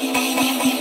Baby, baby, baby.